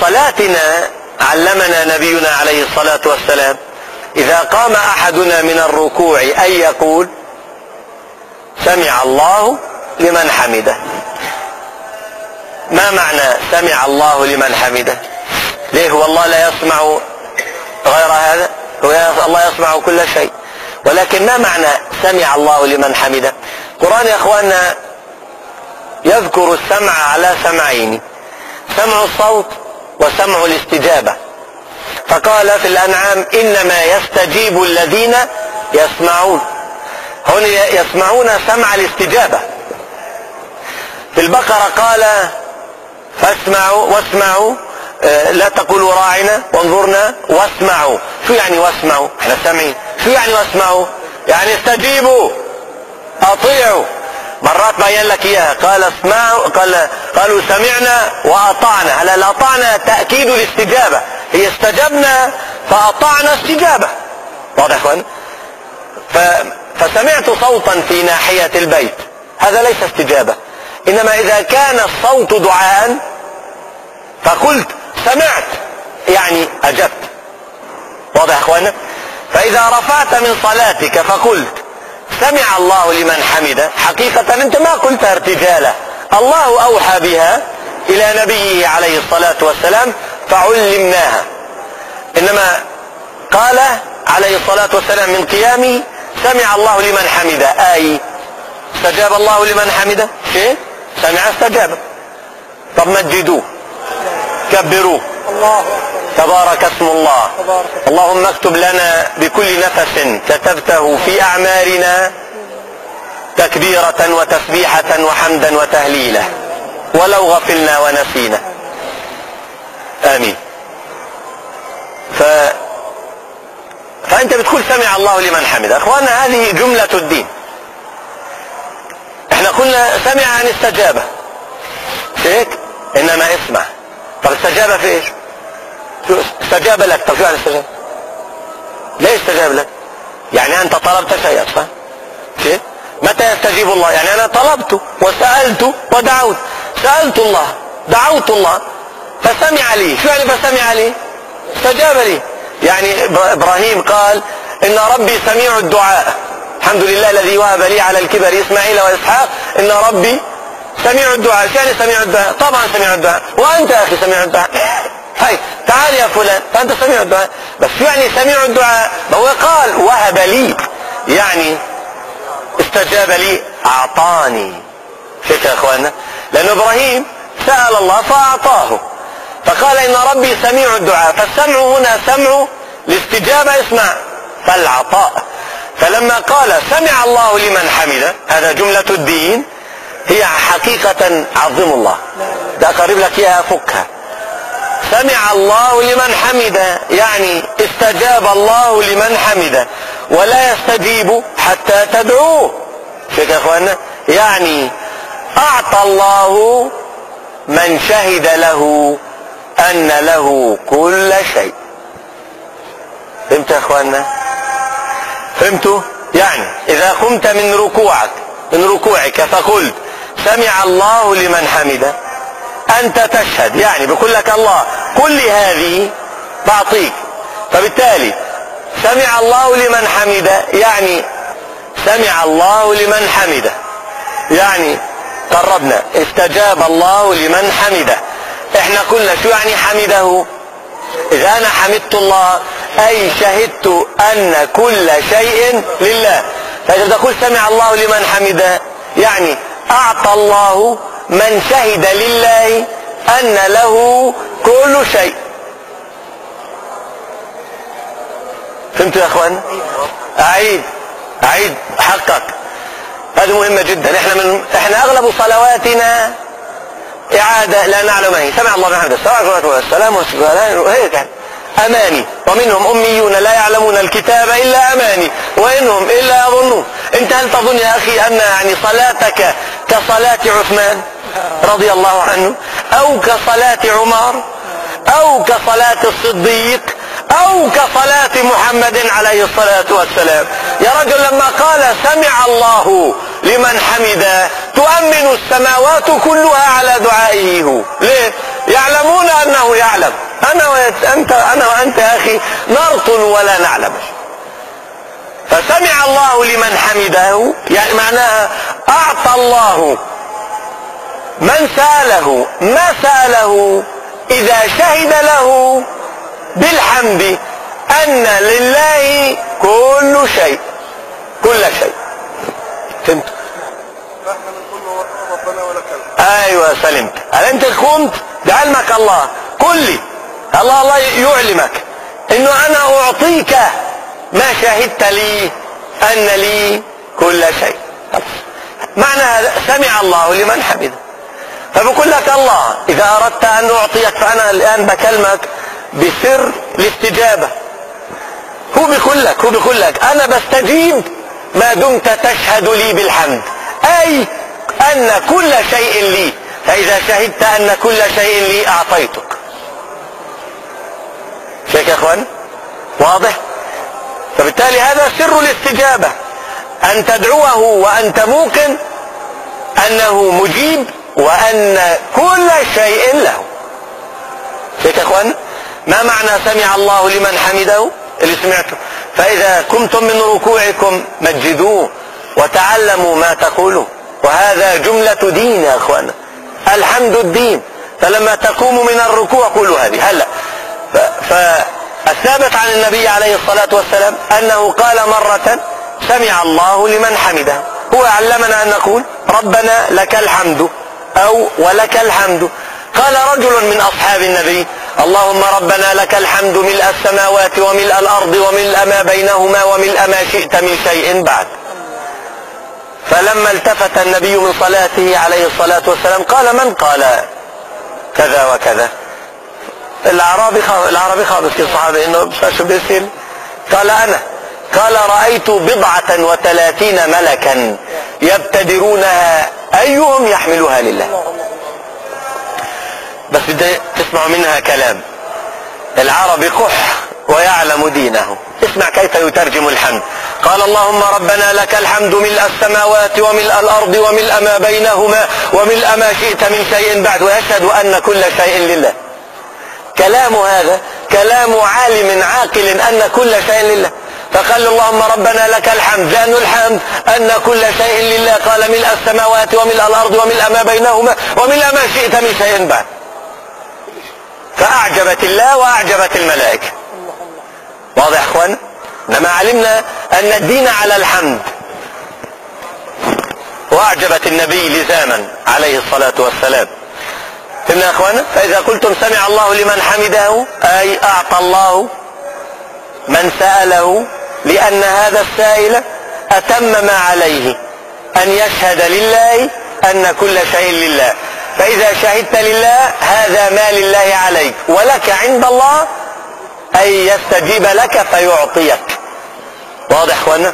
صلاتنا علمنا نبينا عليه الصلاة والسلام إذا قام أحدنا من الركوع أن يقول سمع الله لمن حمده. ما معنى سمع الله لمن حمده؟ ليه هو الله لا يسمع غير هذا؟ هو الله يسمع كل شيء. ولكن ما معنى سمع الله لمن حمده؟ القرآن يا أخواننا يذكر السمع على سمعين. سمع الصوت وسمع الاستجابة. فقال في الأنعام إنما يستجيب الذين يسمعون. هون يسمعون سمع الاستجابة. في البقرة قال فاسمعوا واسمعوا لا تقولوا راعنا وانظرنا واسمعوا. شو يعني واسمعوا؟ إحنا سامعين. شو يعني واسمعوا؟ يعني استجيبوا أطيعوا. مرات بين لك إياها. قال اسمعوا قال قالوا سمعنا وأطعنا. هلا الاطعنا تأكيد الاستجابة. هي استجبنا فأطعنا استجابة. واضح إخوان؟ فسمعت صوتا في ناحية البيت. هذا ليس استجابة. إنما إذا كان الصوت دعاء فقلت سمعت يعني أجبت. واضح اخوانا فإذا رفعت من صلاتك فقلت سمع الله لمن حمده. حقيقة أنت ما قلتها ارتجالا. الله أوحى بها إلى نبيه عليه الصلاة والسلام فعلمناها. إنما قال عليه الصلاة والسلام من قيامه سمع الله لمن حمده. أي استجاب الله لمن حمده؟ شيء سمع استجاب. طب مجدوه. كبروه. الله تبارك اسم الله. اللهم اكتب لنا بكل نفس كتبته في أعمارنا تكبيرة وتسبيحة وحمدا وتهليلا. ولو غفلنا ونسينا. آمين. ف... فأنت بتقول سمع الله لمن حمده. أخواننا هذه جملة الدين. إحنا قلنا سمع عن استجابة هيك إنما اسمع. طب استجاب في إيش؟ استجاب لك. طب شو يعني استجاب؟ ليه استجاب لك؟ يعني أنت طلبت شيئا صح؟ شيء متى يستجيب الله؟ يعني أنا طلبت وسألت ودعوت. سألت الله دعوت الله فسمع لي. شو يعني فسمع لي؟ استجاب لي. يعني إبراهيم قال إن ربي سميع الدعاء. الحمد لله الذي وهب لي على الكبر إسماعيل وإسحاق. إن ربي سميع الدعاء. يعني سميع الدعاء؟ طبعا سميع الدعاء. وأنت يا أخي سميع الدعاء. هاي تعال يا فلان. فانت سميع الدعاء؟ بس يعني سميع الدعاء. ما هو قال وهب لي. يعني استجاب لي أعطاني. شوف يا اخوانا لأن إبراهيم سأل الله فأعطاه. فقال إن ربي سميع الدعاء. فالسمع هنا سمع الاستجابه اسمع. فالعطاء. فلما قال سمع الله لمن حمده هذا جملة الدين هي حقيقة عظم الله. ده قريب لك إياها فكها. سمع الله لمن حمده يعني استجاب الله لمن حمده. ولا يستجيب حتى تدعوه. شوف يا اخوانا يعني أعطى الله من شهد له أن له كل شيء. فهمت يا اخوانا فهمتوا؟ يعني إذا قمت من ركوعك من ركوعك فقلت سمع الله لمن حمده. أنت تشهد يعني بقول لك الله كل هذه بعطيك. فبالتالي سمع الله لمن حمده يعني سمع الله لمن حمده. يعني قربنا استجاب الله لمن حمده. إحنا قلنا شو يعني حمده؟ إذا أنا حمدت الله أي شهدت أن كل شيء لله. فإذا تقول سمع الله لمن حمده يعني أعطى الله من شهد لله أن له كل شيء. فهمتوا يا أخوان؟ أعيد أعيد حقك. هذه مهمة جدا. إحنا من إحنا أغلب صلواتنا إعادة لا نعلم هي. سمع الله من حمده الصلاة والسلام والسلام هيك يعني أماني. ومنهم أميون لا يعلمون الكتاب إلا أماني. وإنهم إلا يظنون أنت هل تظن يا أخي أن يعني صلاتك كصلاة عثمان؟ رضي الله عنه أو كصلاة عمر أو كصلاة الصديق أو كصلاة محمد عليه الصلاة والسلام. يا رجل لما قال سمع الله لمن حمده تؤمن السماوات كلها على دعائه هو. ليه؟ يعلمون أنه يعلم. أنا وأنت أنا وأنت يا أخي نرطل ولا نعلم. فسمع الله لمن حمده يعني معناها أعطى الله من سأله ما سأله؟ إذا شهد له بالحمد أن لله كل شيء. كل شيء. فهمت؟ فاحنا ربنا أيوه سلمت. هل انت كنت بعلمك الله. قل لي. الله الله يعلمك. إنه أنا أعطيك ما شهدت لي أن لي كل شيء. معنى هذا سمع الله لمن حمده. فبقول لك الله إذا أردت أن أعطيك فأنا الآن بكلمك بسر الاستجابة. هو بيقول لك هو بيقول لك أنا بستجيب ما دمت تشهد لي بالحمد. أي أن كل شيء لي فإذا شهدت أن كل شيء لي أعطيتك. شيك يا إخوان واضح؟ فبالتالي هذا سر الاستجابة. أن تدعوه وأنت موقن أنه مجيب وأن كل شيء له. شيك يا إخوان؟ ما معنى سمع الله لمن حمده؟ اللي سمعته فإذا قمتم من ركوعكم مجدوه وتعلموا ما تقولون. وهذا جملة دين يا اخوانا الحمد الدين. فلما تقوموا من الركوع قولوا هذه. هلا. فالثابت عن النبي عليه الصلاة والسلام أنه قال مرة سمع الله لمن حمده. هو علمنا أن نقول ربنا لك الحمد. أو ولك الحمد. قال رجل من أصحاب النبي اللهم ربنا لك الحمد ملء السماوات وملء الأرض وملء ما بينهما وملء ما شئت من شيء بعد. فلما التفت النبي من صلاته عليه الصلاة والسلام قال من قال كذا وكذا؟ الأعرابي خالص الأعرابي خالص في الصحابة إنه شو بيصير قال أنا. قال رأيت بضعة وثلاثين ملكا يبتدرونها أيهم يحملها لله. بس بدي تسمعوا منها كلام. العربي قح ويعلم دينه. اسمع كيف يترجم الحمد. قال اللهم ربنا لك الحمد ملء السماوات وملء الأرض وملء ما بينهما وملء ما شئت من شيء بعد. ويشهد أن كل شيء لله. كلام هذا كلام عالم عاقل أن كل شيء لله. فقال اللهم ربنا لك الحمد. لأن الحمد أن كل شيء لله. قال ملء السماوات وملء الأرض وملء ما بينهما وملء ما شئت من شيء بعد. فأعجبت الله وأعجبت الملائكة. واضح يا إخوان؟ إنما علمنا أن الدين على الحمد. وأعجبت النبي لزاما عليه الصلاة والسلام. فهمنا يا اخوانا فإذا قلتم سمع الله لمن حمده أي أعطى الله من سأله لأن هذا السائل أتم ما عليه أن يشهد لله أن كل شيء لله. فإذا شهدت لله هذا ما لله عليك. ولك عند الله أن يستجيب لك فيعطيك. واضح أخوانا؟